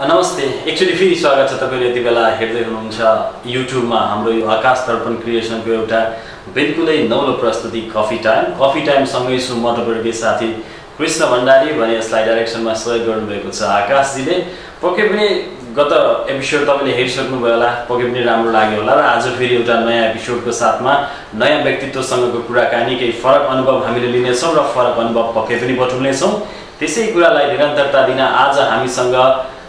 नमस्ते। एकचोटि फेरि स्वागत छ तपाईँले यति बेला हेर्दै हुनुहुन्छ युट्युबमा हाम्रो यो आकाश दर्पण क्रिएसनको एउटा बिल्कुलै नौलो प्रस्तुति कफी टाइम। कफी टाइमसँगै छु म तपाईँहरूकै साथी कृष्ण भण्डारी भने यसलाई डाइरेक्सनमा सहयोग गर्नुभएको छ आकाशजीले। पक्कै पनि गत एपिसोड तपाईँले हेरिसक्नुभयो होला। पक्कै पनि राम्रो लाग्यो होला र आज फेरि एउटा नयाँ एपिसोडको साथमा नयाँ व्यक्तित्वसँगको कुराकानी केही फरक अनुभव हामीले लिनेछौँ र फरक अनुभव पक्कै पनि बटुल्नेछौँ। त्यसै कुरालाई निरन्तरता दिन आज हामीसँग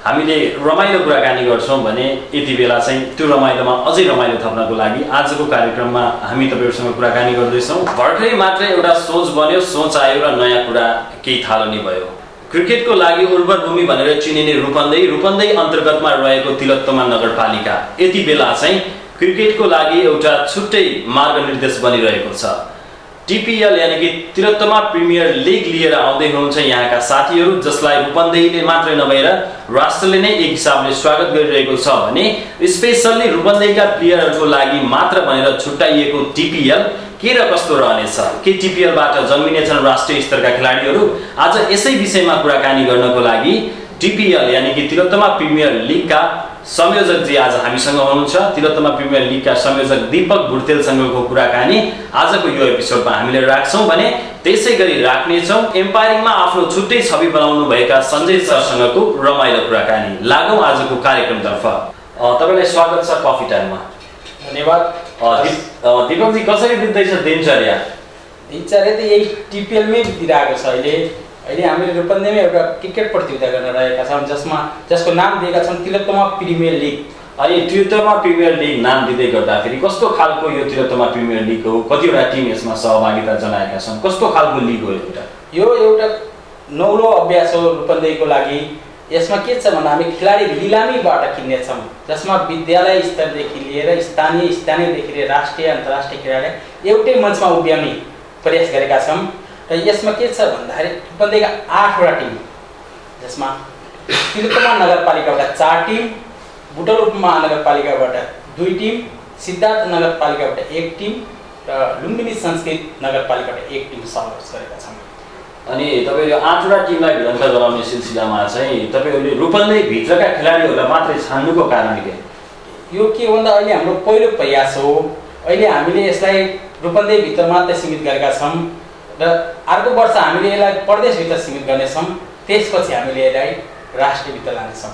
हामीले रमाइलो कुराकानी गर्छौँ भने यति बेला चाहिँ त्यो रमाइलोमा अझै रमाइलो थप्नको लागि आजको कार्यक्रममा हामी तपाईँहरूसँग कुराकानी गर्दैछौँ। भर्खरै मात्रै एउटा सोच बन्यो सोच आयो र नयाँ कुरा केही थालनी भयो। क्रिकेटको लागि उर्वर भूमि भनेर चिनिने रूपन्दै रूपन्दै अन्तर्गतमा रहेको तिलोत्तमा नगरपालिका यति बेला चाहिँ क्रिकेटको लागि एउटा छुट्टै मार्ग निर्देश बनिरहेको छ। टिपिएल यानि कि तिलोत्तमा प्रिमियर लिग लिएर आउँदै हुनुहुन्छ यहाँका साथीहरू जसलाई रूपन्देहीले मात्रै नभएर राष्ट्रले नै एक हिसाबले स्वागत गरिरहेको छ भने स्पेसल्ली रूपन्देहीका प्लेयरहरूको लागि मात्र भनेर छुट्याइएको टिपिएल के र कस्तो रहनेछ? के टिपिएलबाट जन्मिनेछन् राष्ट्रिय स्तरका खेलाडीहरू? आज यसै विषयमा कुराकानी गर्नको लागि टिपिएल यानि कि तिलोत्तमा प्रिमियर लिगका संयोजक जी आज हामीसँग हुनुहुन्छ। तिलोत्तमा प्रिमियर लिगका संयोजक दीपक भुर्तेलसँगको कुराकानी। आजको यो एपिसोडमा हामीले राख्छौँ भने त्यसै गरी राख्नेछौँ। एम्पायरिङमा आफ्नो छुट्टै छवि बनाउनु भएका सञ्जय सरसँगको रमाइलो कुराकानी। लागौँ आजको कार्यक्रमतर्फ तपाईँलाई स्वागत छ कफी टाइममा। धन्यवाद। दिपकजी कसरी बित्दैछ दिनचर्या? दिनचर्या त यही टिपिएलमै बितिरहेको छ अहिले। अहिले हामीले रूपन्देहीमा एउटा क्रिकेट प्रतियोगिता गर्न रहेका छौँ जसमा जसको नाम दिएका छौँ तिलोत्तमा प्रिमियर लिग। अनि तिलोत्तमा प्रिमियर लिग नाम दिँदै गर्दाखेरि कस्तो खालको यो तिलोत्तमा प्रिमियर लिग हो? कतिवटा टिम यसमा सहभागिता जनाएका छन्? कस्तो खालको लिग हो एउटा? यो एउटा नौलो अभ्यास हो रूपन्देहीको लागि। यसमा के छ भन्दा हामी खेलाडी लिलामीबाट किन्नेछौँ जसमा विद्यालय स्तरदेखि लिएर स्थानीय स्थानीयदेखि लिएर राष्ट्रिय अन्तर्राष्ट्रिय खेलाडी एउटै मञ्चमा उभ्याउने प्रयास गरेका छौँ। र यसमा के छ भन्दाखेरि रूपन्देहीका आठवटा टिम जसमा तिलोत्तमा नगरपालिकाबाट चार टिम बुटल महानगरपालिकाबाट दुई टिम सिद्धार्थ नगरपालिकाबाट एक टिम र लुम्बिनी संस्कृत नगरपालिकाबाट एक टिम समावेश गरेका छौँ अनि तपाईँले आठवटा टिमलाई भिडन्त गराउने सिलसिलामा चाहिँ तपाईँहरूले रूपन्देही भित्रका खेलाडीहरूलाई मात्रै छान्नुको कारण के? यो के भन्दा अहिले हाम्रो पहिलो प्रयास हो। अहिले हामीले यसलाई रूपन्देहीभित्र मात्रै सीमित गरेका छौँ। र अर्को वर्ष हामीले यसलाई प्रदेशभित्र सीमित गर्नेछौँ। त्यसपछि हामीले यसलाई राष्ट्रभित्र लानेछौँ।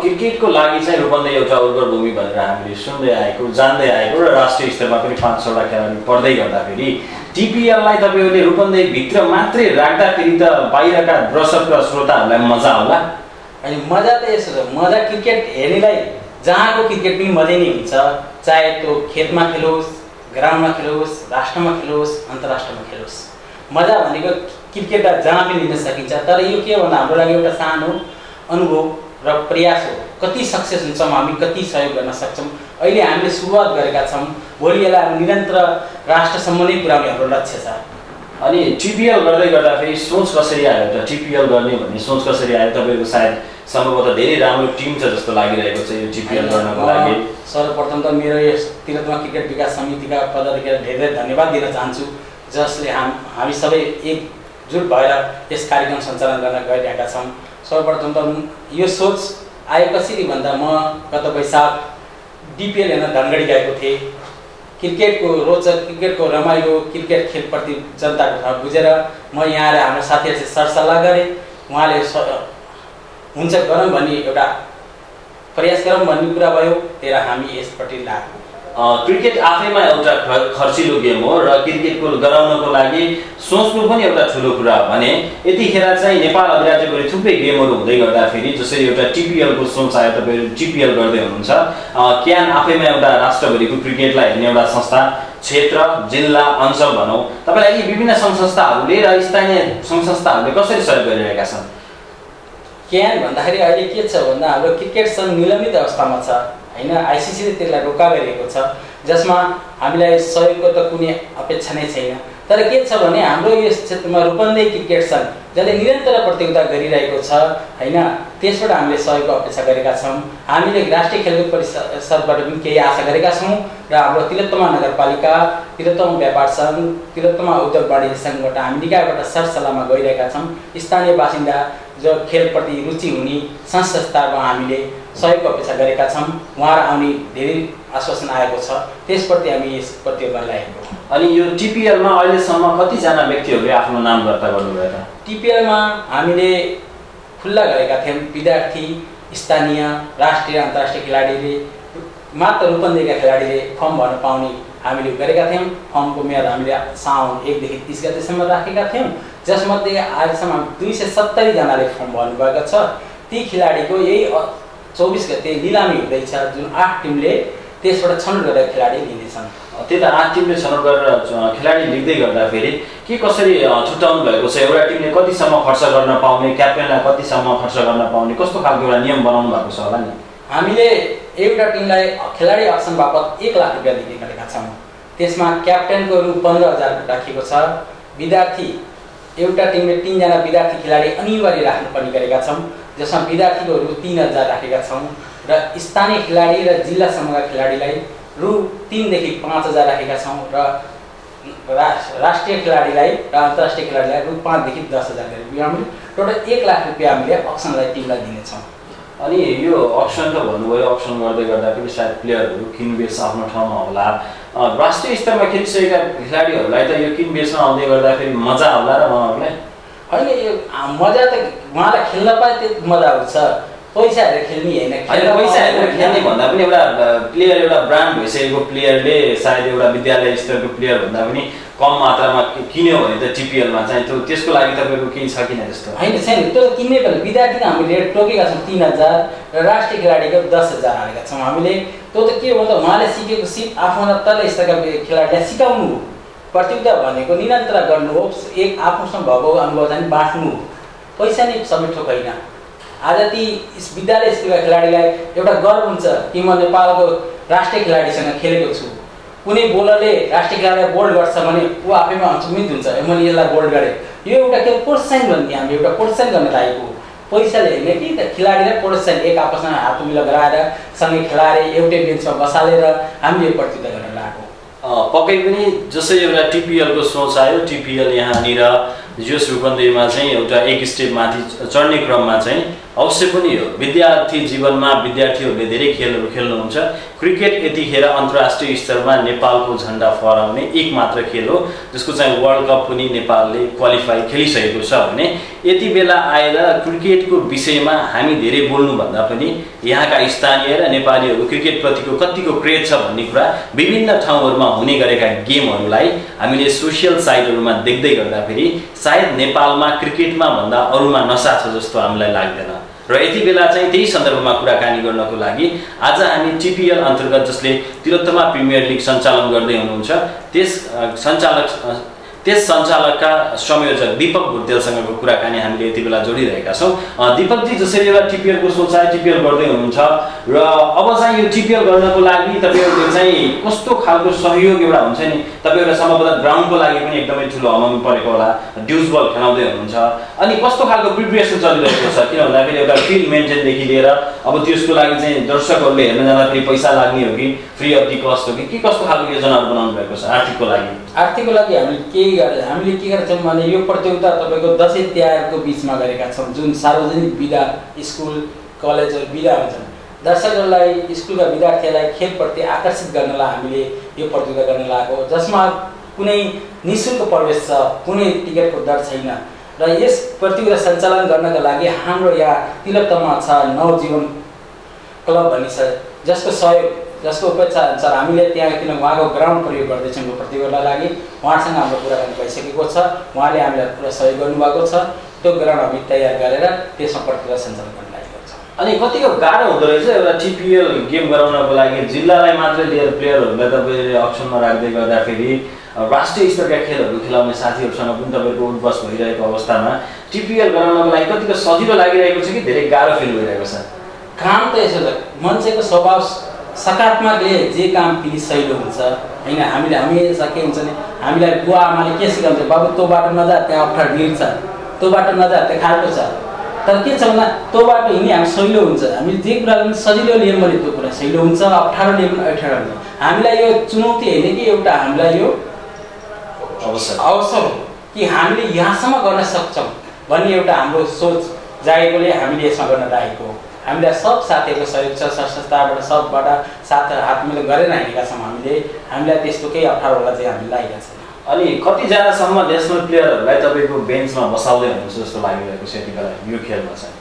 क्रिकेटको लागि चाहिँ रूपन्देही एउटा उर्वर भूमि भनेर हामीले सुन्दै आएको जान्दै आएको र राष्ट्रिय स्तरमा पनि पाँच छवटा खेलाडी पढ्दै गर्दाखेरि टिपिएललाई तपाईँहरूले रूपन्देहीभित्र मात्रै राख्दाखेरि त बाहिरका दर्शक र श्रोताहरूलाई मजा होला। अनि मजा त यसो छ मजा क्रिकेट हेर्नेलाई जहाँको क्रिकेट पनि मजै नै हुन्छ चाहे त्यो खेतमा खेलोस् ग्राउन्डमा खेलोस् राष्ट्रमा खेलोस् अन्तर्राष्ट्रमा खेलोस्। मजा भनेको क्रिकेटलाई जहाँ पनि लिन सकिन्छ तर यो के भन्दा हाम्रो लागि एउटा सानो अनुभव र प्रयास हो। कति सक्सेस हुन्छौँ हामी कति सहयोग गर्न सक्छौँ। अहिले हामीले सुरुवात गरेका छौँ। भोलि यसलाई निरन्तर राष्ट्रसम्म नै पुर्याउने हाम्रो लक्ष्य छ। अनि टिपिएल गर्दै गर्दाखेरि सोच कसरी आयो त? टिपिएल गर्ने भन्ने सोच कसरी आयो? तपाईँको सायद सम्भवतः धेरै राम्रो टिम छ जस्तो लागिरहेको छ यो टिपिएल गर्नको लागि। सर्वप्रथम त मेरो यस तिलोत्तमा क्रिकेट विकास समितिका पदाधिकारी धेरै धेरै धन्यवाद दिन चाहन्छु जसले हाम हामी सबै एकजुट भएर यस कार्यक्रम सञ्चालन गर्न गइरहेका छौँ। सर्वप्रथम त यो सोच आयो कसरी भन्दा म गत वैशाख डिपिएल हेर्न धनगढी गएको थिएँ। क्रिकेटको रोचक क्रिकेटको रमाइलो क्रिकेट खेलप्रति जनताको बुझेर म यहाँ आएर हाम्रो साथीहरूसित सरसल्लाह गरेँ। उहाँले हुन्छ गरौँ भन्ने एउटा प्रयास गरौँ भन्ने कुरा भयो त्यही हामी यसपट्टि लाग्यौँ क्रिकेट आफैमा एउटा खर्चिलो गेम हो र क्रिकेटको गराउनको लागि सोच्नु पनि एउटा ठुलो कुरा हो भने यतिखेर चाहिँ नेपाल अधिराज्यभरि थुप्रै गेमहरू हुँदै गर्दाखेरि जसरी एउटा टिपिएलको सोच आयो तपाईँहरू टिपिएल गर्दै हुनुहुन्छ। क्यान आफैमा एउटा राष्ट्रभरिको क्रिकेटलाई हेर्ने एउटा संस्था क्षेत्र जिल्ला अञ्चल भनौँ। तपाईँलाई यी विभिन्न सङ्घ संस्थाहरूले र स्थानीय सङ्घ संस्थाहरूले कसरी सहयोग गरिरहेका छन्? क्यान भन्दाखेरि अहिले के छ भन्दा हाम्रो क्रिकेट सङ्घ निलम्बित अवस्थामा छ। होइन? आइसिसीले त्यसलाई रोका गरिएको छ। जसमा हामीलाई सहयोगको त कुनै अपेक्षा नै छैन। तर के छ भने हाम्रो यस क्षेत्रमा रूपन्देही क्रिकेट सङ्घ जसले निरन्तर प्रतियोगिता गरिरहेको छ होइन? त्यसबाट हामीले सहयोगको अपेक्षा गरेका छौँ। हामीले राष्ट्रिय खेलकुद परिषदबाट पनि केही आशा गरेका छौँ र हाम्रो तिलोत्तमा नगरपालिका तिलोत्तमा व्यापार सङ्घ तिलोत्तमा उद्योग वाणिज्य सङ्घबाट हामी निकायबाट सरसल्लाहमा गइरहेका छौँ। स्थानीय बासिन्दा जो खेलप्रति रुचि हुने सङ्घ संस्थामा हामीले सहयोग अपेक्षा गरेका छौँ उहाँ आउने धेरै आश्वासन आएको छ। त्यसप्रति हामी यस प्रतियोगिता लागेको अनि यो टिपिएलमा अहिलेसम्म कतिजना व्यक्तिहरूले आफ्नो नाम दर्ता गर्नुभयो त टिपिएलमा हामीले खुल्ला गरेका थियौँ। विद्यार्थी स्थानीय राष्ट्रिय अन्तर्राष्ट्रिय खेलाडीले मात्र रूपन्देहीका खेलाडीले फर्म भर्न पाउने हामीले गरेका थियौँ। फर्मको मेयाद हामीले साउन एकदेखि तिस गतेसम्म राखेका थियौँ। जसमध्ये आजसम्म दुई सय सत्तरीजनाले फर्म भर्नुभएको छ। ती खेलाडीको यही चौबिस गते निलामी हुँदैछ जुन आठ टिमले त्यसबाट छनौट गरेर खेलाडी लिनेछन् त्यही त आठ टिमले छनौट गरेर खेलाडी लिँदै गर्दाखेरि के कसरी छुट्याउनु भएको छ? एउटा टिमले कतिसम्म खर्च गर्न पाउने क्याप्टेनलाई कतिसम्म खर्च गर्न पाउने कस्तो खालको एउटा नियम बनाउनु भएको छ होला नि? हामीले एउटा टिमलाई खेलाडी अप्सन बापत एक लाख रुपियाँ दिने गरेका छौँ। त्यसमा क्याप्टेनको रु पन्ध्र हजार राखिएको छ। विद्यार्थी एउटा टिमले तिनजना विद्यार्थी खेलाडी अनिवार्य राख्नुपर्ने गरेका छौँ जसमा विद्यार्थीको रु तिन हजार राखेका छौँ र स्थानीय खेलाडी र जिल्लासम्मका खेलाडीलाई रु तिनदेखि पाँच हजार राखेका छौँ र राष्ट्रिय खेलाडीलाई र अन्तर्राष्ट्रिय खेलाडीलाई रु पाँचदेखि दस हजार गरी हामीले टोटल एक लाख रुपियाँ हामीले अप्सनलाई टिमलाई दिनेछौँ। अनि यो अप्सन त भन्नुभयो अप्सन गर्दै गर्दाखेरि सायद प्लेयरहरू किनबेच आफ्नो ठाउँमा होला। राष्ट्रिय स्तरमा खेलिसकेका खेलाडीहरूलाई त यो किनबेचमा आउँदै गर्दाखेरि मजा होला र उहाँहरूलाई? होइन यो मजा त उहाँलाई खेल्न पाए त्यो मजा आउँछ। पैसा हेरेर खेल्ने होइन पैसा हेरेर खेल्ने भन्दा पनि एउटा प्लेयर एउटा ब्रान्ड भइसकेको प्लेयरले सायद एउटा विद्यालय स्तरको प्लेयर भन्दा पनि कम मात्रामा किन्यो भने त टिपिएलमा चाहिँ त्यो त्यसको लागि तपाईँको केही छ किन त्यस्तो? होइन छैन। त्यो त किन्नै पर्ने विद्यार्थीको हामीले टोकेका छौँ? तिन हजार र राष्ट्रिय खेलाडीको दस हजार हालेका छौँ हामीले। त्यो त के हो भन्दा उहाँले सिकेको सिप आफूभन्दा तल स्तरका खेलाडीलाई सिकाउनु हो। प्रतियोगिता भनेको निरन्तर गर्नु हो एक आफूसँग भएको अनुभव चाहिँ बाँड्नु हो। पैसा नै सबै ठोक होइन आज ती विद्यालय स्कुलका खेलाडीलाई एउटा गर्व हुन्छ कि म नेपालको राष्ट्रिय खेलाडीसँग खेलेको छु। कुनै बोलरले राष्ट्रिय खेलाडीलाई बोल्ड गर्छ भने ऊ आफैमा चुमित हुन्छ। मैले यसलाई बोल्ड गरेँ। यो एउटा के प्रोत्साहन भन्ने हामी एउटा प्रोत्साहन गर्न लागेको पैसाले होइन कि त खेलाडीलाई प्रोत्साहन एक आपसमा हात मिलो गराएर सँगै खेलाएर एउटै बेन्चमा बसालेर हामीले प्रतियोगिता गर्न लागेको पक्कै पनि जसै एउटा टिपिएलको सोच आयो टिपिएल यहाँनिर यस रूपन्देहीमा चाहिँ एउटा एक स्टेप माथि चढ्ने क्रममा चाहिँ अवश्य पनि हो। विद्यार्थी जीवनमा विद्यार्थीहरूले धेरै खेलहरू खेल्नुहुन्छ। क्रिकेट यतिखेर अन्तर्राष्ट्रिय स्तरमा नेपालको झन्डा फहराउने एक मात्र खेल हो जसको चाहिँ वर्ल्ड कप पनि नेपालले क्वालिफाई खेलिसकेको छ भने यति बेला आएर क्रिकेटको विषयमा हामी धेरै बोल्नुभन्दा पनि यहाँका स्थानीय र नेपालीहरू क्रिकेटप्रतिको कतिको क्रेज छ भन्ने कुरा विभिन्न ठाउँहरूमा हुने गरेका गेमहरूलाई हामीले सोसियल साइटहरूमा देख्दै गर्दाखेरि सायद नेपालमा क्रिकेटमा भन्दा अरूमा नसा छ जस्तो हामीलाई लाग्दैन। र यति बेला चाहिँ त्यही सन्दर्भमा कुराकानी गर्नको लागि आज हामी टिपिएल अन्तर्गत जसले तिलोत्तमा प्रिमियर लिग सञ्चालन गर्दै हुनुहुन्छ त्यस सञ्चालक त्यस सञ्चालकका संयोजक दिपक भुटेलसँगको कुराकानी हामीले यति बेला जोडिरहेका छौँ। दिपकजी जसरी एउटा टिपिएलको सोचाइ टिपिएल गर्दै हुनुहुन्छ। र अब चाहिँ यो टिपिएल गर्नको लागि तपाईँहरूले चाहिँ कस्तो खालको सहयोग एउटा हुन्छ नि तपाईँ एउटा सम्भवतः ग्राउन्डको लागि पनि एकदमै ठुलो अमाउन्ट परेको होला। ड्युज बल खेलाउँदै हुनुहुन्छ। अनि कस्तो खालको प्रिपेरेसन चलिरहेको छ किन भन्दाखेरि एउटा फिल्ड मेन्टेनदेखि लिएर अब त्यसको लागि चाहिँ दर्शकहरूले हेर्न जाँदाखेरि पैसा लाग्ने हो कि फ्री अफ दि कस्ट हो कि के कस्तो खालको योजनाहरू बनाउनु भएको छ आर्थिकको लागि? आर्थिकको लागि हामीले केही गरे हामीले के गरेका भने यो प्रतियोगिता तपाईँको दसैँ तिहारको बिचमा गरेका छौँ जुन सार्वजनिक विधा स्कुल कलेजहरू विधा हुन्छन्। दर्शकहरूलाई स्कुलका विद्यार्थीहरूलाई खेलप्रति आकर्षित गर्नलाई हामीले यो प्रतियोगिता गर्न लागेको जसमा कुनै नि शुल्क प्रवेश छ कुनै टिकटको दर छैन। र यस प्रतियोगिता सञ्चालन गर्नका लागि हाम्रो यहाँ तिलोत्तमा छ नवजीवन क्लब भन्ने छ जसको सहयोग जसको अनुसार हामीले त्यहाँ किन उहाँको ग्राउन्ड प्रयोग गर्दैछौँ यो प्रतियोगितालाई लागि उहाँसँग हाम्रो कुराकानी भइसकेको छ। उहाँले हामीलाई पुरा सहयोग गर्नुभएको छ। त्यो ग्राउन्ड हामी तयार गरेर त्यसमा प्रतियोगिता सञ्चालन गर्न लागेको छ। अनि कतिको गाह्रो हुँदो रहेछ एउटा टिपिएल गेम गराउनको लागि। जिल्लालाई मात्रै लिएर प्लेयरहरूलाई तपाईँले अप्सनमा राख्दै गर्दाखेरि राष्ट्रिय स्तरका खेलहरू खेलाउने साथीहरूसँग पनि तपाईँको उठबस भइरहेको अवस्थामा टिपिएल गराउनको लागि कतिको सजिलो लागिरहेको छ कि धेरै गाह्रो फिल भइरहेको छ? काम त यसो छ मान्छेको स्वभाव सकारात्मकले जे काम फेरि सहिलो हुन्छ होइन हामीले हमेसा के हुन्छ भने हामीलाई बुवा आमाले के सिकाउँछ? बाबु त्यो बाटो नजा त्यहाँ अप्ठ्यारो ढिड छ। त्यो बाटो नजा त्यहाँ खाल्टो छ। तर के छ भन्दा त्यो बाटो हिँड्ने हामी सहिलो हुन्छ। हामी जे कुरा पनि सजिलो लियौँ भने त्यो कुरा सहिलो हुन्छ अप्ठ्यारो लियौँ भने अप्ठ्यारो हुन्छ हामीलाई यो चुनौती होइन कि एउटा हामीलाई यो अवश्य अवसर हो कि हामीले यहाँसम्म गर्न सक्छौँ भन्ने एउटा हाम्रो सोच जागेकोले हामीले यसमा गर्न लागेको हो। हामीलाई सब साथीहरूको सहयोग छ संस्थाबाट सबबाट साथ हात मिलो गरेर हिँडेका छौँ हामीले हामीलाई त्यस्तो केही अप्ठ्यारो होला चाहिँ हामी लागेका छैन अनि कतिजनासम्म नेसनल प्लेयरहरूलाई तपाईँको बेन्चमा बसाउँदै हुनुहुन्छ जस्तो लागिरहेको छ यति बेला यो खेलमा चाहिँ?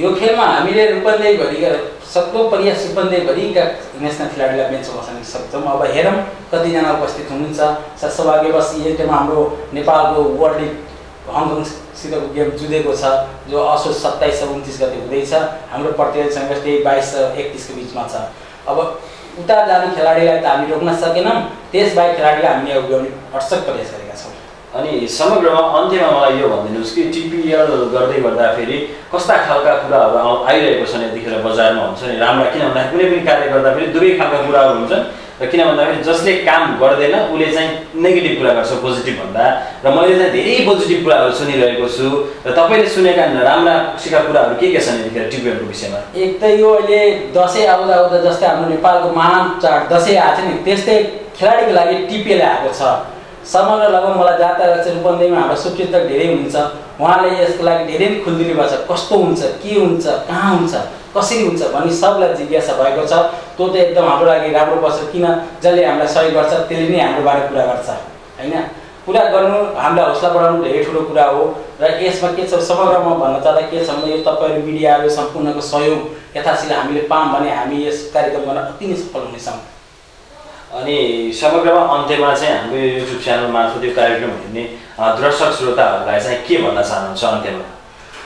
यो खेलमा हामीले रूपन्देहीभरिका सक्दो प्रयास रूपन्देहीभरिका नेसनल खेलाडीलाई बेन्चमा बसाउन सक्छौँ। अब हेरौँ कतिजना उपस्थित हुनुहुन्छ। सौभाग्यवश यो टाइममा हाम्रो नेपालको वर्ल्ड लिग हङकङसितको गेम जुधेको छ जो असोज सत्ताइस र उन्तिस गते हुँदैछ। हाम्रो प्रतियोगिता सङ्घर्ष त्यही बाइस र एकतिसको बिचमा छ। अब उता जाने खेलाडीलाई त हामी रोक्न सकेनौँ। त्यसबाहेक खेलाडीलाई हामीले उभ्याउने अटसक प्रयास गरेका छौँ। अनि समग्रमा अन्त्यमा मलाई यो भनिदिनुहोस् कि टिपिएल गर्दै गर्दाखेरि कस्ता खालका कुराहरू आइरहेको छन् यतिखेर बजारमा हुन्छ नि? राम्रा किन भन्दाखेरि कुनै पनि कार्य गर्दाखेरि दुवै खालका कुराहरू हुन्छन्। र किन भन्दाखेरि जसले काम गर्दैन उसले चाहिँ नेगेटिभ कुरा गर्छ पोजिटिभ भन्दा। र मैले चाहिँ धेरै पोजिटिभ कुराहरू सुनिरहेको छु। र तपाईँले सुनेका राम्रा खुसीका कुराहरू के के छन् यतिखेर टिपिएलको विषयमा? एक त यो अहिले दसैँ आउँदा आउँदा जस्तै हाम्रो नेपालको महान चाड दसैँ आएको नि त्यस्तै खेलाडीको लागि टिपिएल आएको छ। समग्र लगभग मलाई जाता रूपन्देहीमा हाम्रो सुचिन्तक धेरै हुनुहुन्छ। उहाँले यसको लागि धेरै नै खुलिदिनु भएको छ। कस्तो हुन्छ के हुन्छ कहाँ हुन्छ कसरी हुन्छ भन्ने सबलाई जिज्ञासा भएको छ। त्यो त एकदम हाम्रो लागि राम्रो पर्छ किन जसले हामीलाई सहयोग गर्छ त्यसले नै हाम्रो बारे कुरा गर्छ होइन? कुरा गर्नु हामीलाई हौसला बढाउनु धेरै ठुलो कुरा हो र यसमा के छ समग्रमा भन्न चाहँदा के छ भने यो तपाईँहरू मिडियाहरू सम्पूर्णको सहयोग यथाशीघ्र हामीले पाऊँ भने हामी यस कार्यक्रम गर्न अति नै सफल हुनेछौँ। अनि समग्रमा अन्त्यमा चाहिँ हाम्रो युट्युब च्यानल मार्फत यो कार्यक्रम हेर्ने दर्शक श्रोताहरूलाई चाहिँ के भन्न चाहनुहुन्छ अन्त्यमा?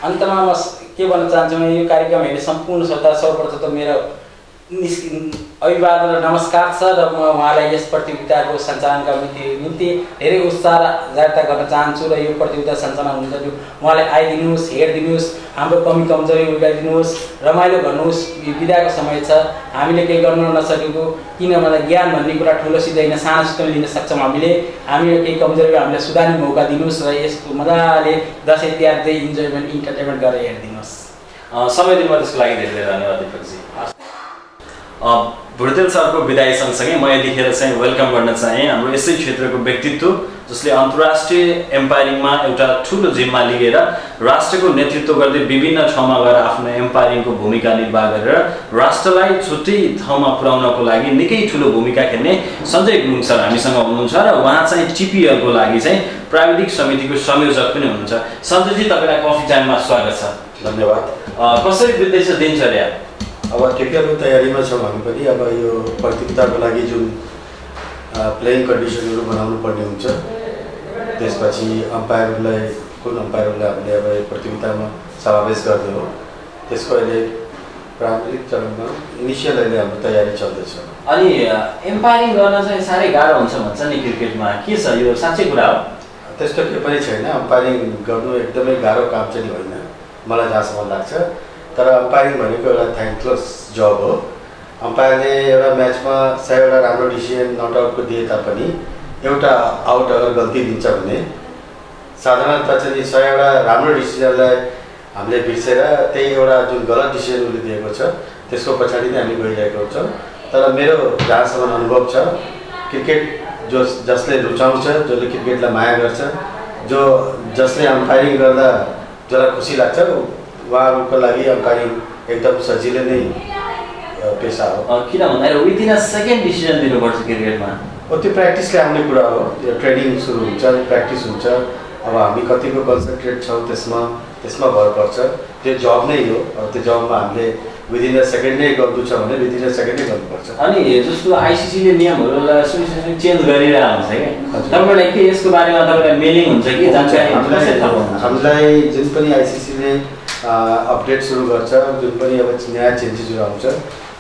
अन्तमा म के भन्न चाहन्छु भने यो कार्यक्रम हेर्ने सम्पूर्ण श्रोता सर्वप्रथम त मेरो अभिवादन र नमस्कार छ र म उहाँलाई यस प्रतियोगिताको सञ्चालनका निम्ति निम्ति धेरै उत्साह र जागरूकता गर्न चाहन्छु र यो प्रतियोगिता सञ्चालन हुन्छ जो उहाँले आइदिनुहोस् हेरिदिनुहोस् हाम्रो कमी कमजोरी उगाइदिनुहोस् रमाइलो गर्नुहोस् यो बिदाको समय छ। हामीले केही गर्न नसकेको किन भन्दा ज्ञान भन्ने कुरा ठुलो सिधै होइन सानोसित लिन सक्छौँ हामीले। हामी केही कमजोरी हामीलाई सुधार्ने मौका दिनुहोस् र यसको मजाले दसैँ तिहार चाहिँ इन्जोयमेन्ट इन्टरटेनमेन्ट गरेर हेरिदिनुहोस्। समय दिनुभयो त्यसको लागि धेरै धेरै धन्यवाद दिपकजी। अ, भुर्तेल सरको विदाई सँगसँगै म यतिखेर चाहिँ वेलकम गर्न चाहेँ। हाम्रो यसै क्षेत्रको व्यक्तित्व जसले अन्तर्राष्ट्रिय एम्पायरिङमा एउटा ठुलो जिम्मा लिएर राष्ट्रको नेतृत्व गर्दै विभिन्न ठाउँमा गएर आफ्नो एम्पायरिङको भूमिका निर्वाह गरेर राष्ट्रलाई छुट्टै ठाउँमा पुर्याउनको लागि निकै ठुलो भूमिका खेल्ने सञ्जय गुरुङ सर हामीसँग हुनुहुन्छ र उहाँ चाहिँ टिपिएलको लागि चाहिँ प्राविधिक समितिको संयोजक पनि हुनुहुन्छ। सञ्जयजी तपाईँलाई कफी टाइममा स्वागत छ। धन्यवाद। कसरी बित्दैछ दिनचर्या? अब टिपिएलको तयारीमा छौँ हामी पनि। अब यो प्रतियोगिताको लागि जुन प्लेइङ कन्डिसनहरू बनाउनु पर्ने हुन्छ। त्यसपछि अम्पायरहरूलाई कुन अम्पायरहरूलाई हामीले अब यो प्रतियोगितामा समावेश गर्ने हो त्यसको अहिले प्रारम्भिक चरणमा इनिसियल अहिले हाम्रो तयारी चल्दैछ। अनि एम्पायरिङ गर्न चाहिँ साह्रै गाह्रो हुन्छ भन्छ नि क्रिकेटमा के छ यो साँच्चै कुरा हो? त्यस्तो केही पनि छैन। अम्पायरिङ गर्नु एकदमै गाह्रो काम चाहिँ होइन। मलाई जहाँसम्म लाग्छ तर अम्पायरिङ भनेको एउटा थ्याङ्कलेस जब हो। अम्पायरले एउटा म्याचमा सयवटा राम्रो डिसिजन नट आउटको दिए तापनि एउटा आउट अगर गल्ती दिन्छ भने साधारणतः चाहिँ सयवटा राम्रो डिसिजनलाई हामीले बिर्सेर त्यही एउटा जुन गलत डिसिजन उसले दिएको छ त्यसको पछाडि नै हामी गइरहेको हुन्छौँ। तर मेरो जहाँसम्म अनुभव छ क्रिकेट जो जसले रुचाउँछ जसले क्रिकेटलाई माया गर्छ जो जसले अम्पायरिङ गर्दा जसलाई खुसी लाग्छ उहाँहरूको लागि अम्पायरिङ एकदम सजिलो नै पेसा हो। किन भन्दाखेरि विदिन अ सेकेन्ड डिसिजन दिनुपर्छ क्रिकेटमा। हो त्यो प्र्याक्टिसले आउने कुरा हो। यो ट्रेनिङ सुरु हुन्छ प्र्याक्टिस हुन्छ। अब हामी कतिको कन्सन्ट्रेट छौँ त्यसमा त्यसमा भर पर्छ। त्यो जब नै हो। अब त्यो जबमा हामीले विदिन अ सेकेन्ड नै गर्नु छ भने विदिन अ सेकेन्ड नै गर्नुपर्छ। अनि जस्तो आइसिसीले नियमहरूलाई चेन्ज गरिरहेको हुन्छ हजुर। तपाईँलाई के यसको बारेमा तपाईँलाई मेलिङ हुन्छ कि जानकारी पाउनुहुन्छ? हामीलाई जुन पनि आइसिसीले अपडेट सुरु गर्छ जुन पनि अब नयाँ चेन्जेसहरू आउँछ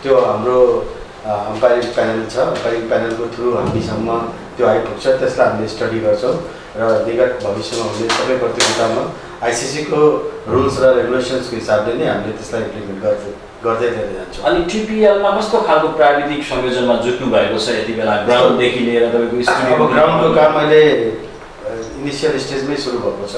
त्यो हाम्रो अम्पायरिङ प्यानल छ। अम्पायरिङ प्यानलको थ्रु हामीसम्म त्यो आइपुग्छ। त्यसलाई हामीले स्टडी गर्छौँ र निकट भविष्यमा हुने सबै प्रतियोगितामा आइसिसीको रुल्स र रेगुलेसन्सको हिसाबले नै हामीले त्यसलाई इम्प्लिमेन्ट गर्दै गर्दै लिएर जान्छौँ। अनि टिपिएलमा कस्तो खालको प्राविधिक संयोजनमा जुट्नु भएको छ यति बेला ग्राउन्डदेखि लिएर तपाईँको स्टुडियो ग्राउन्डको काम अहिले इनिसियल स्टेजमै सुरु भएको छ।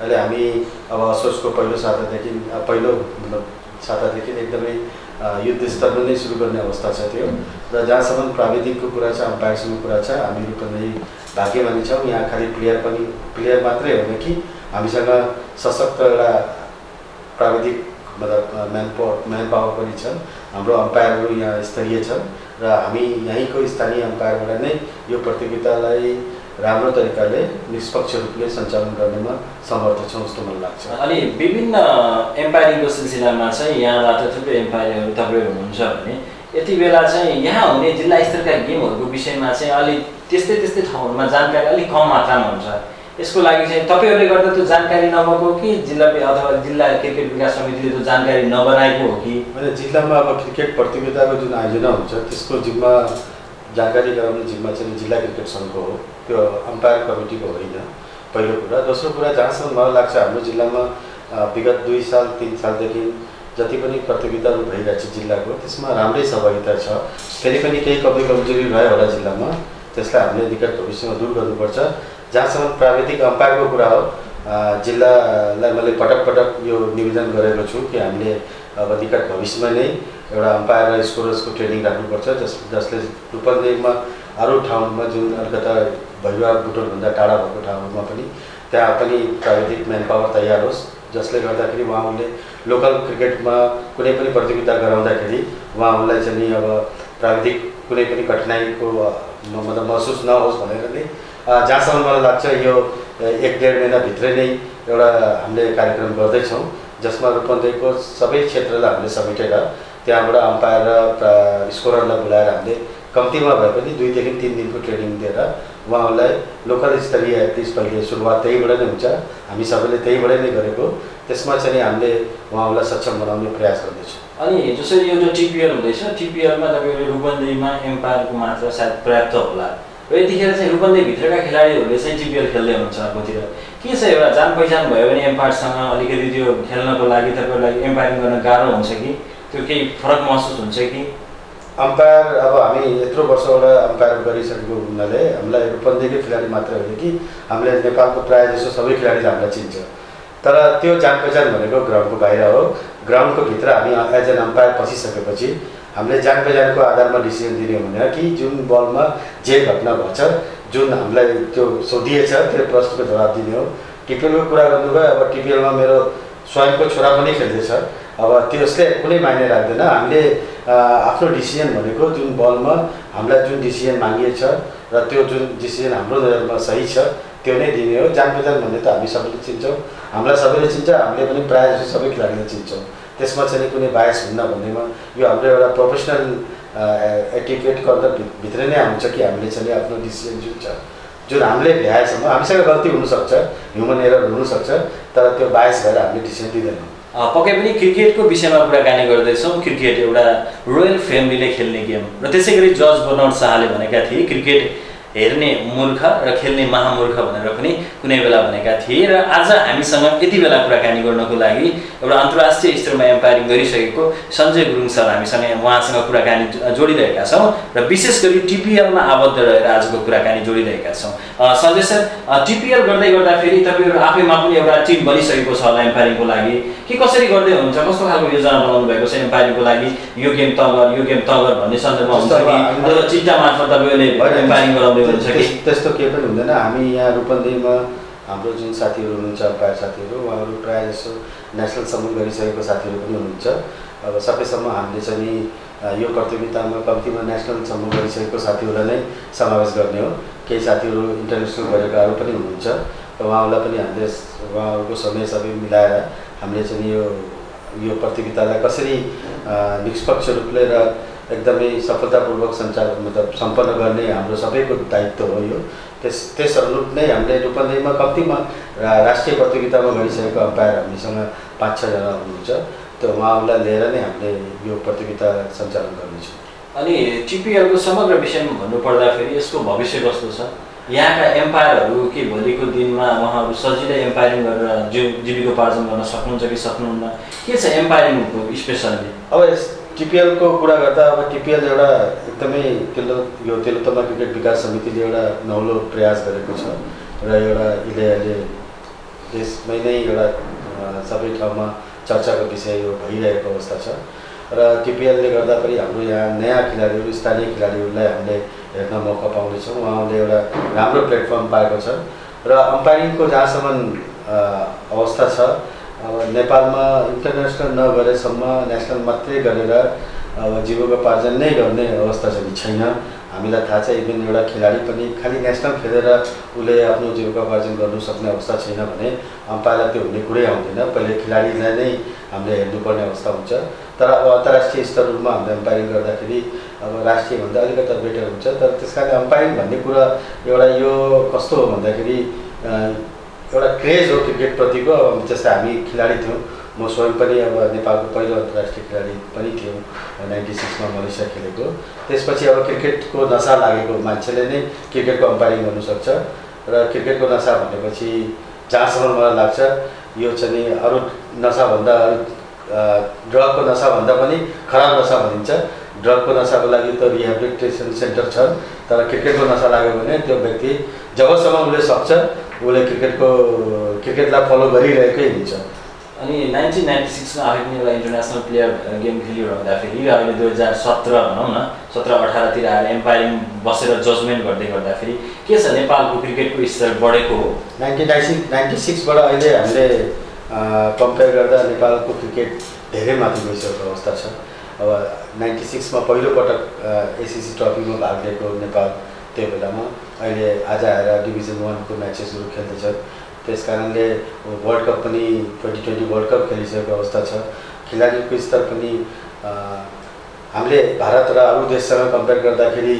अहिले हामी अब असोजको पहिलो सातादेखि पहिलो मतलब सातादेखि एकदमै अ, युद्ध स्तरमा नै सुरु गर्ने अवस्था छ त्यो। र जहाँसम्म प्राविधिकको कुरा छ अम्पायरसँग कुरा छ हामीहरू पनि भाग्यमानी छौँ। यहाँ खालि प्लेयर पनि प्लेयर मात्रै होइन कि हामीसँग सशक्त एउटा प्राविधिक मतलब म्यान पावर म्यान पावर पनि छन्। हाम्रो अम्पायरहरू यहाँ स्तरीय छन्। र हामी यहीँको स्थानीय अम्पायरबाट नै यो प्रतियोगितालाई राम्रो तरिकाले निष्पक्ष रूपले सञ्चालन गर्नेमा समर्थ छौँ जस्तो मलाई लाग्छ। अनि विभिन्न एम्पायरिङको सिलसिलामा चाहिँ यहाँबाट थुप्रै एम्पायरिङहरू तपाईँहरू हुनुहुन्छ भने यति बेला चाहिँ यहाँ हुने जिल्ला स्तरका गेमहरूको विषयमा चाहिँ अलिक त्यस्तै त्यस्तै ठाउँहरूमा जानकारी अलिक कम मात्रामा हुन्छ। यसको लागि चाहिँ तपाईँहरूले गर्दा त्यो जानकारी नभएको कि जिल्ला अथवा जिल्ला क्रिकेट विकास समितिले त्यो जानकारी नबनाएको हो कि? होइन जिल्लामा अब क्रिकेट प्रतियोगिताको जुन आयोजना हुन्छ त्यसको जिम्मा जानकारी गराउने जिम्मा चाहिँ जिल्ला क्रिकेट सङ्घको हो। त्यो अम्पायर कमिटीको होइन पहिलो कुरा। दोस्रो कुरा जहाँसम्म मलाई लाग्छ हाम्रो जिल्लामा विगत दुई साल तिन सालदेखि जति पनि प्रतियोगिताहरू भइरहेको छ जिल्लाको त्यसमा राम्रै सहभागिता छ। फेरि पनि केही कमी कमजोरी रह्यो होला जिल्लामा। त्यसलाई हामीले निकट भविष्यमा दूर गर्नुपर्छ। जहाँसम्म प्राविधिक अम्पायरको कुरा हो जिल्लालाई मैले पटक पटक यो निवेदन गरेको छु कि हामीले अब निकट भविष्यमा नै एउटा अम्पायर र स्कोरर्सको ट्रेनिङ राख्नुपर्छ जस जसले रूपन्देहीमा अरू ठाउँमा जुन अलिकता भैया बुटोलभन्दा टाढा भएको ठाउँहरूमा पनि त्यहाँ पनि प्राविधिक म्यान पावर तयार होस् जसले गर्दाखेरि उहाँहरूले लोकल क्रिकेटमा कुनै पनि प्रतियोगिता गराउँदाखेरि उहाँहरूलाई चाहिँ नि अब प्राविधिक कुनै पनि कठिनाइको मतलब महसुस नहोस् भनेर नै जहाँसम्म मलाई लाग्छ यो एक डेढ महिनाभित्रै नै एउटा हामीले कार्यक्रम गर्दैछौँ। जसमा रूपन्देहीको सबै क्षेत्रलाई हामीले समेटेर त्यहाँबाट अम्पायर र स्कोररलाई बोलाएर हामीले कम्तीमा भए पनि दुईदेखि तिन दिनको ट्रेनिङ दिएर उहाँहरूलाई लोकल स्तरीय एटलिस्ट पहिले सुरुवात त्यहीबाट नै हुन्छ। हामी सबैले त्यहीबाट नै गरेको। त्यसमा चाहिँ हामीले उहाँहरूलाई सक्षम बनाउने प्रयास गर्दैछौँ। अनि जसरी एउटा टिपिएल हुँदैछ टिपिएलमा तपाईँहरूले रूपन्देहीमा एम्पायरको मात्रा सायद पर्याप्त होला। र यतिखेर चाहिँ रूपन्देहीभित्रका खेलाडीहरूले चाहिँ टिपिएल खेल्दै हुनुहुन्छ अर्कोतिर। के छ एउटा जान पहिचान भयो भने एम्पायरसँग अलिकति त्यो खेल्नको लागि तपाईँहरूलाई एम्पायरिङ गर्न गाह्रो हुन्छ कि? त्यो केही फरक महसुस हुन्छ कि? अम्पायर अब हामी यत्रो वर्षबाट अम्पायर गरिसकेको हुनाले हामीलाई रूपन्देहीकै खेलाडी मात्र होइन कि हामीले नेपालको प्रायः जसो सबै खेलाडीले हामीलाई चिन्छ। तर त्यो जान पहिचान भनेको ग्राउन्डको बाहिर हो। ग्राउन्डको भित्र हामी एज एन अम्पायर पसिसकेपछि हामीले जान पहिचानको आधारमा डिसिजन दिने हो भने कि जुन बलमा जे घटना भएछ जुन हामीलाई त्यो सोधिएछ त्यो प्रश्नको जवाब दिने हो। टिपिएलको कुरा गर्नुभयो अब टिपिएलमा मेरो स्वयंको छोरा पनि खेल्दैछ। अब त्यसले कुनै मायने राख्दैन। हामीले आफ्नो डिसिजन भनेको जुन बलमा हामीलाई जुन डिसिजन मागिएछ र त्यो जुन डिसिजन हाम्रो नजरमा सही छ त्यो नै दिने हो। जान पहिचान भन्ने त हामी सबैले चिन्छौँ। हामीलाई सबैले चिन्छ हामीले पनि प्रायः जस्तो सबै खेलाडीलाई चिन्छौँ। त्यसमा चाहिँ कुनै बायस हुन्न भन्नेमा यो हाम्रो एउटा प्रोफेसनल एटिकेटको अन्त भित्र नै हुन्छ कि हामीले चाहिँ आफ्नो डिसिजन जुन छ जुन हामीले भ्याएसम्म हामीसँग गल्ती हुनसक्छ ह्युमन एरर हुनसक्छ तर त्यो बायस भएर हामीले डिसिजन दिँदैनौँ। पक्कै पनि क्रिकेटको विषयमा कुराकानी गर्दैछौँ। क्रिकेट एउटा रोयल फ्यामिलीले खेल्ने गेम र त्यसै गरी जज बर्नाउड शाहले भनेका थिए क्रिकेट हेर्ने मूर्ख र खेल्ने महामूर्ख भनेर पनि कुनै बेला भनेका थिए र आज हामीसँग यति बेला कुराकानी गर्नको लागि एउटा अन्तर्राष्ट्रिय स्तरमा एम्पायरिङ गरिसकेको सञ्जय गुरुङ सर हामीसँग उहाँसँग कुराकानी जोडिरहेका छौँ र विशेष गरी टिपिएलमा आबद्ध रहेर आजको कुराकानी जोडिरहेका छौँ। सञ्जय सर टिपिएल गर्दै गर्दाखेरि तपाईँहरू आफैमा पनि एउटा टिम बनिसकेको छ होला एम्पायरिङको लागि। के कसरी गर्दै हुनुहुन्छ कस्तो खालको योजना बनाउनु भएको छ एम्पायरिङको लागि? यो गेम त गर यो गेम त गर भन्ने सन्दर्भमा हुन्छ कि? चिट्टा मार्फत तपाईँहरूले एम्पायरिङ गराउँदै त्यस्तो केही पनि हुँदैन। हामी यहाँ रूपन्देहीमा हाम्रो जुन साथीहरू हुनुहुन्छ अम्पायर साथीहरू उहाँहरू प्रायः जसो नेसनलसम्म गरिसकेको साथीहरू पनि हुनुहुन्छ। अब सकेसम्म हामीले चाहिँ नि यो प्रतियोगितामा कम्तीमा नेसनलसम्म गरिसकेको साथीहरूलाई नै समावेश गर्ने हो। केही साथीहरू इन्टरनेसनल गरेकाहरू पनि हुनुहुन्छ। र उहाँहरूलाई पनि हामीले उहाँहरूको समय सबै मिलाएर हामीले चाहिँ यो यो प्रतियोगितालाई कसरी निष्पक्ष रूपले र एकदमै सफलतापूर्वक सञ्चालन मतलब सम्पन्न गर्ने हाम्रो सबैको दायित्व हो यो। त्यस त्यस अनुरूप नै हामीले रूपन्देहीमा कम्तीमा रा- राष्ट्रिय प्रतियोगितामा गरिसकेको अम्पायर हामीसँग पाँच छजना हुनुहुन्छ। त्यो उहाँहरूलाई लिएर नै हामीले यो प्रतियोगिता सञ्चालन गर्नेछौँ। अनि टिपिएलको समग्र विषयमा भन्नुपर्दाखेरि यसको भविष्य कस्तो छ? यहाँका एम्पायरहरू के भोलिको दिनमा उहाँहरू सजिलै एम्पायरिङ गरेर जीव जीविकोपार्जन गर्न सक्नुहुन्छ कि सक्नुहुन्न? के छ एम्पायरिङको स्पेसल्ली? अब यस टिपिएलको कुरा गर्दा अब टिपिएल एउटा एकदमै तेल्लो यो तेलुतमा क्रिकेट विकास समितिले एउटा नौलो प्रयास गरेको छ र एउटा यसले अहिले देशमै नै एउटा सबै ठाउँमा चर्चाको विषय यो भइरहेको अवस्था छ र टिपिएलले गर्दा पनि हाम्रो यहाँ नयाँ खेलाडीहरू स्थानीय खेलाडीहरूलाई हामीले हेर्न मौका पाउँदैछौँ उहाँहरूले एउटा राम्रो प्लेटफर्म पाएको छ र अम्पायरिङको जहाँसम्म अवस्था छ अब नेपालमा इन्टरनेसनल नगरेसम्म नेसनल मात्रै गरेर अब जीविकोपार्जन नै गर्ने अवस्था चाहिँ छैन। हामीलाई थाहा छ इभन एउटा खेलाडी पनि खालि नेसनल खेलेर उसले आफ्नो जीविकोपार्जन गर्नु सक्ने अवस्था छैन भने अम्पायरलाई त्यो हुने कुरै आउँदैन। पहिले खेलाडीलाई नै हामीले हेर्नुपर्ने अवस्था हुन्छ। तर अब अन्तर्राष्ट्रिय स्तरमा हामीले अम्पायरिङ गर्दाखेरि अब राष्ट्रियभन्दा अलिकति बेटर हुन्छ। तर त्यस कारण अम्पायरिङ भन्ने कुरा एउटा यो कस्तो हो भन्दाखेरि एउटा क्रेज हो क्रिकेटप्रतिको अब जस्तै हामी खेलाडी थियौँ। म स्वयं पनि अब नेपालको पहिलो अन्तर्राष्ट्रिय खेलाडी पनि थियौँ नाइन्टी सिक्समा मलेसिया खेलेको। त्यसपछि अब क्रिकेटको नसा लागेको मान्छेले नै क्रिकेटको अम्पायरिङ गर्नुसक्छ र क्रिकेटको नसा भनेपछि जहाँसम्म मलाई लाग्छ यो चाहिँ अरू नसाभन्दा ड्रगको नसाभन्दा पनि खराब नसा भनिन्छ। ड्रगको नसाको लागि त रिहेबिलिटेसन सेन्टर छ तर क्रिकेटको नसा लाग्यो भने त्यो व्यक्ति जबसम्म उसले सक्छ उसले क्रिकेटको क्रिकेटलाई फलो गरिरहेकै हुन्छ। अनि नाइन्टिन नाइन्टी सिक्समा आफै पनि एउटा इन्टरनेसनल प्लेयर गेम खेलिरहँदाखेरि र अहिले दुई हजार सत्र भनौँ न सत्र अठारतिर आएर एम्पायरिङ बसेर जजमेन्ट गर्दै गर्दाखेरि के छ नेपालको क्रिकेटको स्तर बढेको हो? नाइन्टिन नाइन्टी नाइन्टी सिक्सबाट अहिले हामीले कम्पेयर गर्दा नेपालको क्रिकेट धेरै माथि गइसकेको अवस्था छ। अब नाइन्टी सिक्समा पहिलोपटक एसिसी ट्रफीमा भाग लिएको नेपाल त्यो बेलामा। अहिले आज आएर डिभिजन वानको म्याचेसहरू खेल्दैछ त्यस कारणले वर्ल्ड कप पनि ट्वेन्टी ट्वेन्टी वर्ल्ड कप खेलिसकेको अवस्था छ। खेलाडीको स्तर पनि हामीले भारत र अरू देशसँग कम्पेयर गर्दाखेरि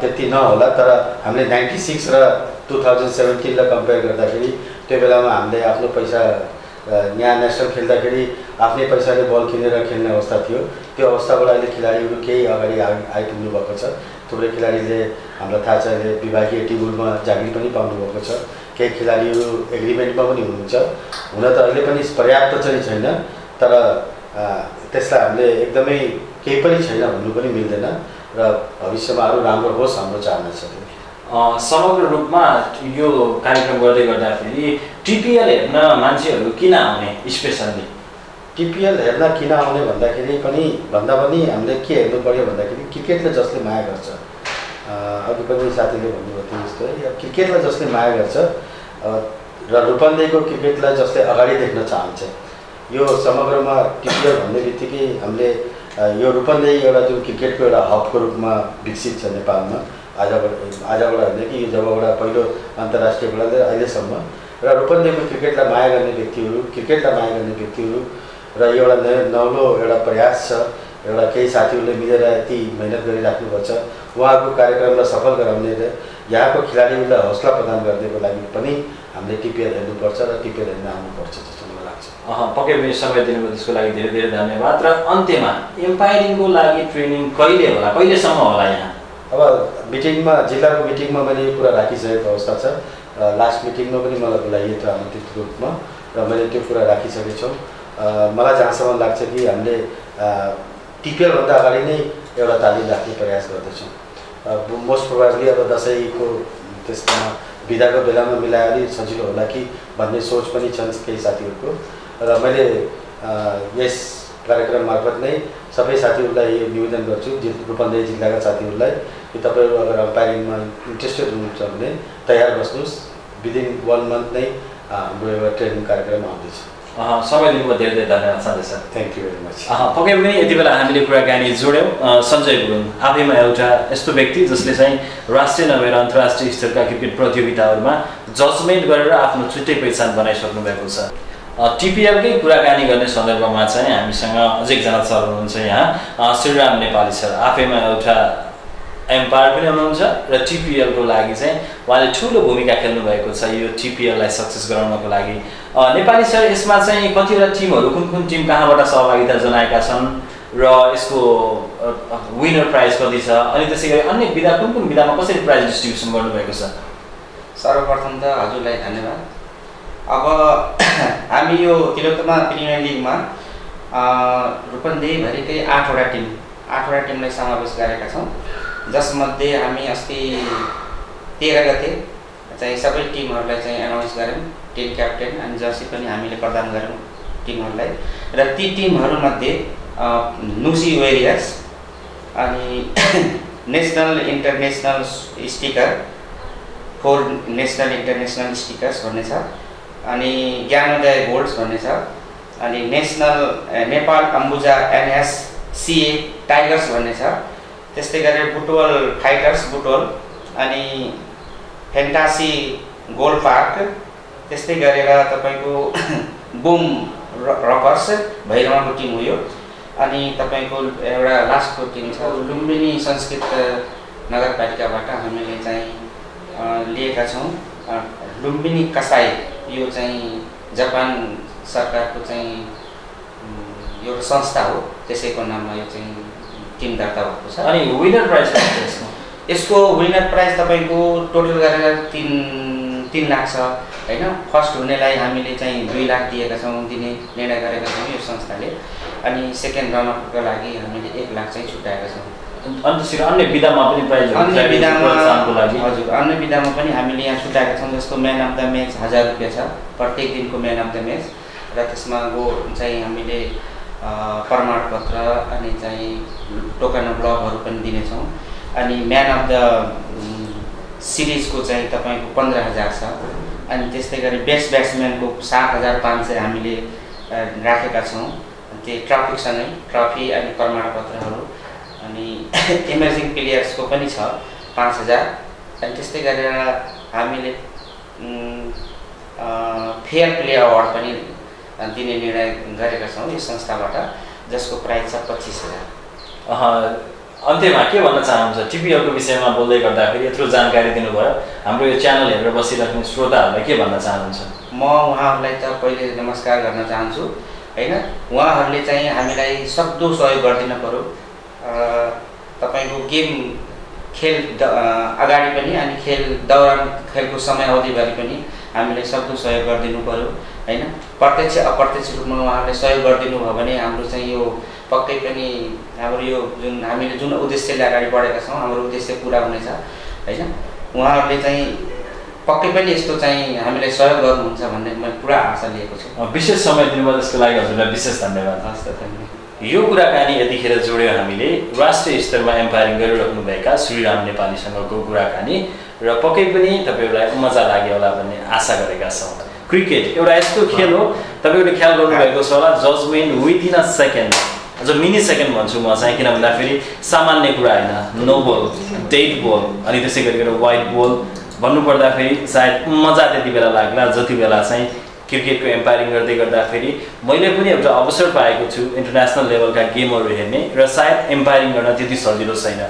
त्यति नहोला तर हामीले नाइन्टी सिक्स र टु थाउजन्ड सेभेन्टिनलाई कम्पेयर गर्दाखेरि त्यो बेलामा हामीले आफ्नो पैसा यहाँ नेसनल खेल्दाखेरि आफ्नै पैसाले बल किनेर खेल्ने अवस्था थियो। त्यो अवस्थाबाट अहिले खेलाडीहरू केही अगाडि आइपुग्नु भएको छ। थुप्रै खेलाडीले हामीलाई थाहा छ अहिले विभागीय टिमुरमा जागिर पनि पाउनुभएको छ। केही खेलाडीहरू एग्रिमेन्टमा पनि हुनुहुन्छ। हुन त अहिले पनि पर्याप्त चाहिँ छैन तर त्यसलाई हामीले एकदमै केही पनि छैन भन्नु पनि मिल्दैन र भविष्यमा अरू राम्रो होस् हाम्रो चाहना छ समग्र रूपमा यो कार्यक्रम गर्दै गर्दाखेरि टिपिएल हेर्न मान्छेहरू किन आउने स्पेसल्ली टिपिएल हेर्न किन आउने भन्दाखेरि पनि भन्दा पनि हामीले के हेर्नु पऱ्यो भन्दाखेरि क्रिकेटले जसले माया गर्छ। अघि पनि साथीले भन्नुभएको थियो जस्तो है। क्रिकेटलाई जसले माया गर्छ र रूपन्देहीको क्रिकेटलाई जसले अगाडि देख्न चाहन्छ। यो समग्रमा टिपिएल भन्ने बित्तिकै हामीले यो रूपन्देही एउटा जुन क्रिकेटको एउटा हबको रूपमा विकसित छ नेपालमा आजबाट आजबाट होइन कि जबबाट पहिलो अन्तर्राष्ट्रियबाट अहिलेसम्म। र रूपन्देहीको क्रिकेटलाई माया गर्ने व्यक्तिहरू क्रिकेटलाई माया गर्ने व्यक्तिहरू र एउटा नौलो एउटा प्रयास छ एउटा केही साथीहरूले मिलेर यति मिहिनेत गरिराख्नुपर्छ उहाँको कार्यक्रमलाई सफल गराउने र यहाँको खेलाडीहरूलाई हौसला प्रदान गर्नेको लागि पनि हामीले टिपिएल हेर्नुपर्छ र टिपिएल हेर्न आउनुपर्छ जस्तो मलाई लाग्छ। पक्कै पनि समय दिनुभयो त्यसको लागि धेरै धेरै धन्यवाद र अन्त्यमा एम्पायरिङको लागि ट्रेनिङ कहिले होला? कहिलेसम्म होला यहाँ? अब मिटिङमा जिल्लाको मिटिङमा मैले यो कुरा राखिसकेको अवस्था छ। लास्ट मिटिङमा पनि मलाई बोलाइयो थियो आमन्त्रित रूपमा र मैले त्यो कुरा राखिसकेको छु। मलाई जहाँसम्म लाग्छ कि हामीले टिपिएलभन्दा अगाडि नै एउटा तालिम राख्ने प्रयास गर्दैछौँ। मोस्ट प्रोभाबली अब दसैँको त्यसमा बिदाको बेलामा मिलाए अलिक सजिलो होला कि भन्ने सोच पनि छन् केही साथीहरूको। र मैले यस कार्यक्रम मार्फत नै सबै साथीहरूलाई यो निवेदन गर्छु रूपन्देही जिल्लाका साथीहरूलाई कि तपाईँहरू अगर अम्पायरिङमा इन्ट्रेस्टेड हुनुहुन्छ भने तयार बस्नुहोस्। विदिन वान मन्थ नै हाम्रो एउटा ट्रेनिङ कार्यक्रम आउँदैछ। समय दिनुभयो धेरै धेरै धन्यवाद Sanjay sir thank you very much पक्कै पनि यति बेला हामीले कुराकानी जोड्यौँ। सञ्जय गुरुङ आफैमा एउटा यस्तो व्यक्ति जसले चाहिँ राष्ट्रिय नभएर अन्तर्राष्ट्रिय स्तरका क्रिकेट प्रतियोगिताहरूमा जजमेन्ट गरेर आफ्नो छुट्टै पहिचान बनाइसक्नु भएको छ टिपिएलकै कुराकानी गर्ने सन्दर्भमा चाहिँ हामीसँग अझै एकजना सर हुनुहुन्छ यहाँ। श्रीराम नेपाली सर आफैमा एउटा एम्पायर पनि हुनुहुन्छ र टिपिएलको लागि चाहिँ उहाँले ठुलो भूमिका खेल्नुभएको छ यो टिपिएललाई सक्सेस गराउनको लागि। नेपाली सर यसमा चाहिँ कतिवटा टिमहरू कुन कुन टिम कहाँबाट सहभागिता जनाएका छन् र यसको विनर प्राइज कति छ? अनि त्यसै गरी अन्य विधा कुन कुन विधामा कसरी प्राइज डिस्ट्रिब्युसन गर्नुभएको छ? सर्वप्रथम त हजुरलाई धन्यवाद। अब हामी यो तिलोत्तमा प्रिमियर लिगमा रूपन्देहीभरिकै आठवटा टिम आठवटा टिमलाई समावेश गरेका छौँ। जसमध्ये हामी अस्ति तेह्र गते चाहिँ सबै टिमहरूलाई चाहिँ एनाउन्स गऱ्यौँ टिम क्याप्टेन अनि जर्सी पनि हामीले प्रदान गऱ्यौँ टिमहरूलाई र ती टिमहरूमध्ये नुसी वेरियर्स अनि national international sticker four national international stickers भन्ने छ. अनि ज्ञानोदय गोल्ड्स भन्ने छ. अनि national Nepal Ambuja NSCA tigers भन्ने छ. त्यस्तै गरेर बुटवल फाइटर्स बुटवल अनि फेन्टासी गोल पार्क त्यस्तै गरेर तपाईँको बुम रकर्स भैरवाको टिम हो यो। अनि तपाईँको एउटा लास्टको टिम छ लुम्बिनी संस्कृत नगरपालिकाबाट हामीले चाहिँ लिएका छौँ। लुम्बिनी कसाई यो चाहिँ जापान सरकारको चाहिँ एउटा संस्था हो। त्यसैको नाममा यो चाहिँ टिम दर्ता भएको छ। अनि विनर प्राइज यसको विनर प्राइज तपाईँको टोटल गरेर तिन तिन लाख छ होइन? फर्स्ट हुनेलाई हामीले चाहिँ दुई लाख दिएका छौँ दिने निर्णय गरेका छौँ यो संस्थाले। अनि सेकेन्ड रनअपको लागि हामीले एक लाख चाहिँ छुट्याएका छौँ। अन्य विधामा पनि प्राइजहरू अन्य विधामा हजुर अन्य विधामा पनि हामीले यहाँ छुट्याएका छौँ जस्तो म्यान अफ द म्याच हजार रुपियाँ छ प्रत्येक दिनको म्यान अफ द म्याच र त्यसमा गो चाहिँ हामीले प्रमाणपत्र अनि चाहिँ टोकन अफ लभहरू पनि दिनेछौँ। अनि म्यान अफ द सिरिजको चाहिँ तपाईँको पन्ध्र हजार छ। अनि त्यस्तै गरी बेस्ट ब्याट्सम्यानको सात हजार पाँच सय हामीले राखेका छौँ। त्यो ट्रफीसँगै ट्रफी अनि प्रमाणपत्रहरू। अनि इमर्जिङ प्लेयर्सको पनि छ पाँच हजार। अनि त्यस्तै गरेर हामीले फेयर प्ले अवार्ड पनि दिने निर्णय गरेका छौँ यो संस्थाबाट जसको प्राइस छ पच्चिस हजार। अन्त्यमा के भन्न चाहनुहुन्छ? टिपिएलको विषयमा बोल्दै गर्दाखेरि यत्रो जानकारी दिनुभयो। हाम्रो यो च्यानल हेरेर बसिराख्ने श्रोताहरूलाई के भन्न चाहनुहुन्छ? म उहाँहरूलाई त पहिले नमस्कार गर्न चाहन्छु। होइन उहाँहरूले चाहिँ हामीलाई सक्दो सहयोग गरिदिनु पऱ्यो तपाईँको गेम खेल अगाडि पनि अनि खेल दौरान खेलको समय अवधिभरि पनि हामीले सक्दो सहयोग गरिदिनु पऱ्यो होइन? प्रत्यक्ष अप्रत्यक्ष रूपमा उहाँहरूले सहयोग गरिदिनु भयो भने हाम्रो चाहिँ यो पक्कै पनि हाम्रो यो जुन हामीले जुन उद्देश्यले अगाडि बढेका छौँ हाम्रो उद्देश्य पुरा हुनेछ होइन? उहाँहरूले चाहिँ पक्कै पनि यस्तो चाहिँ हामीलाई सहयोग गर्नुहुन्छ भन्ने मैले पुरा आशा लिएको छु। विशेष समय दिनुभयो त्यसको लागि हजुरलाई विशेष धन्यवाद हस् त धन्यवाद। यो कुराकानी यतिखेर जोड्यो हामीले राष्ट्रिय स्तरमा एम्पायरिङ गरिराख्नुभएका श्रीराम नेपालीसँगको कुराकानी र पक्कै पनि तपाईँहरूलाई मजा लाग्यो होला भन्ने आशा गरेका छौँ। क्रिकेट एउटा यस्तो खेल हो तपाईँहरूले ख्याल गर्नुभएको छ होला जजमेन्ट विदिन अ सेकेन्ड अझ मिनी सेकेन्ड भन्छु म चाहिँ किन भन्दाखेरि सामान्य कुरा होइन। नो बल डेड बल अनि त्यसै गरिकन वाइट बल भन्नुपर्दाखेरि सायद मजा त्यति बेला लाग्ला जति बेला चाहिँ क्रिकेटको एम्पायरिङ गर्दै गर्दाखेरि मैले पनि एउटा अवसर पाएको छु इन्टरनेसनल लेभलका गेमहरू हेर्ने र सायद एम्पायरिङ गर्न त्यति सजिलो छैन।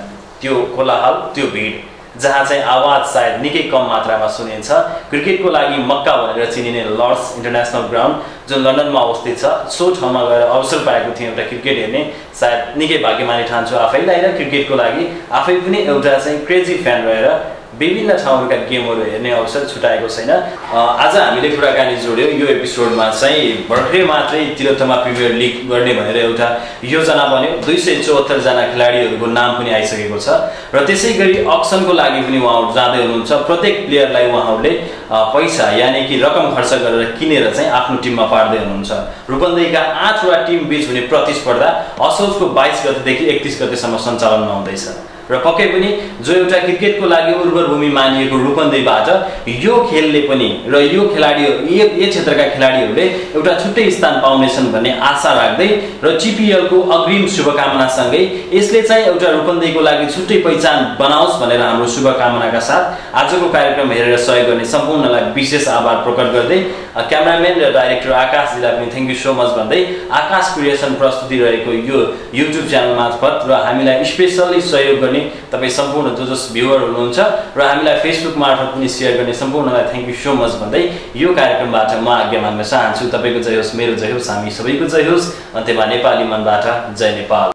त्यो कोलाहल त्यो भिड। जहाँ चाहिँ आवाज सायद निकै कम मात्रामा सुनिन्छ। क्रिकेटको लागि मक्का भनेर चिनिने लर्ड्स इन्टरनेसनल ग्राउन्ड जुन लन्डनमा अवस्थित छ सो ठाउँमा गएर अवसर पाएको थिएँ एउटा क्रिकेट हेर्ने। सायद निकै भाग्यमानी ठान्छु आफैलाई र क्रिकेटको लागि। आफै पनि एउटा चाहिँ क्रेजी फ्यान रहेर विभिन्न ठाउँहरूका गेमहरू हेर्ने अवसर छुटाएको छैन। आज हामीले कुराकानी जोड्यौँ। यो एपिसोडमा चाहिँ भर्खरै मात्रै तिलोत्तमा प्रिमियर लिग गर्ने भनेर एउटा योजना बन्यो। दुई सय चौहत्तरजना खेलाडीहरूको नाम पनि आइसकेको छ। र त्यसै गरी अक्सनको लागि पनि उहाँहरू जाँदै हुनुहुन्छ। प्रत्येक प्लेयरलाई उहाँहरूले पैसा यानि कि रकम खर्च गरेर किनेर चाहिँ आफ्नो टिममा पार्दै हुनुहुन्छ। रूपन्देहीका आठवटा टिम बिच हुने प्रतिस्पर्धा असोजको बाइस गतेदेखि एकतिस गतेसम्म सञ्चालनमा हुँदैछ। र पक्कै पनि जो एउटा क्रिकेटको लागि उर्वर भूमि मानिएको रूपन्देहीबाट यो खेलले पनि र यो खेलाडीहरू यो क्षेत्रका खेलाडीहरूले एउटा छुट्टै स्थान पाउनेछन् भन्ने आशा राख्दै र चिपिएलको अग्रिम शुभकामनासँगै यसले चाहिँ एउटा रूपन्देहीको लागि छुट्टै पहिचान बनाओस् भनेर हाम्रो शुभकामनाका साथ आजको कार्यक्रम हेरेर सहयोग गर्ने सम्पूर्णलाई विशेष आभार प्रकट गर्दै क्यामराम्यान र डाइरेक्टर आकाशजीलाई पनि थ्याङ्क यू सो मच भन्दै आकाश क्रिएसन प्रस्तुति रहेको यो युट्युब च्यानल मार्फत र हामीलाई स्पेसल्ली सहयोग तपाईँ सम्पूर्ण जो जस भ्युवर हुनुहुन्छ र हामीलाई फेसबुक मार्फत पनि सेयर गर्ने सम्पूर्णलाई थ्याङ्क यू सो मच भन्दै यो कार्यक्रमबाट म आज्ञा माग्न चाहन्छु। तपाईँको जय होस् मेरो जय होस् हामी सबैको जय होस्। अन्त्यमा नेपाली मनबाट जय नेपाल।